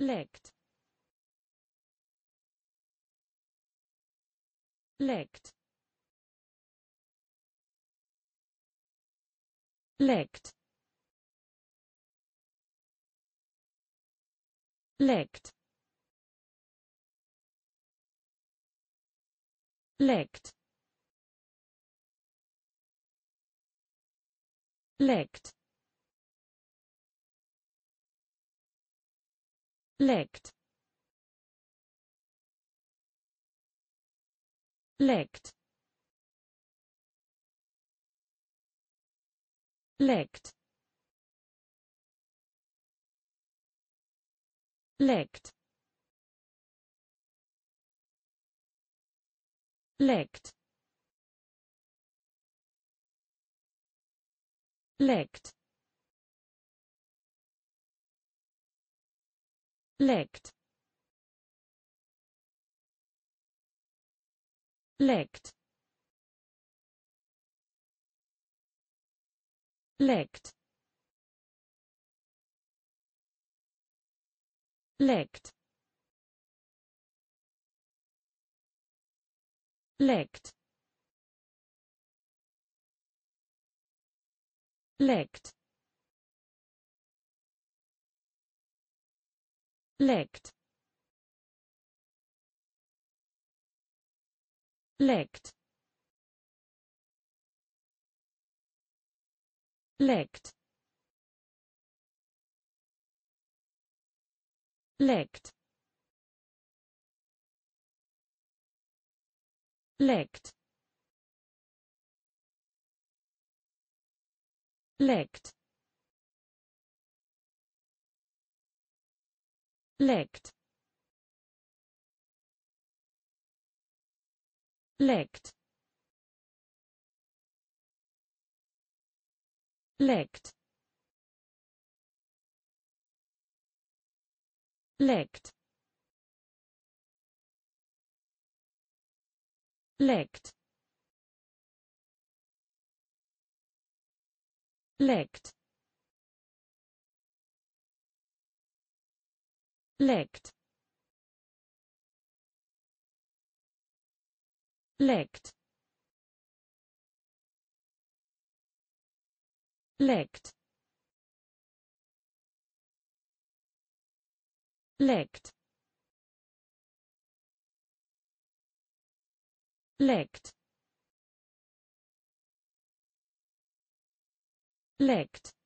lekt lekt lekt lekt lekt lekt Licked. Licked. Licked. Licked. Licked. Licked. Licked. Licked. Licked. Licked. Licked. Licked. Licked. Licked. Licked. Licked. Licked. Licked. Licked. Licked. Licked. Licked. Licked. Licked. Licked. Licked. Licked. Licked. Licked. Licked.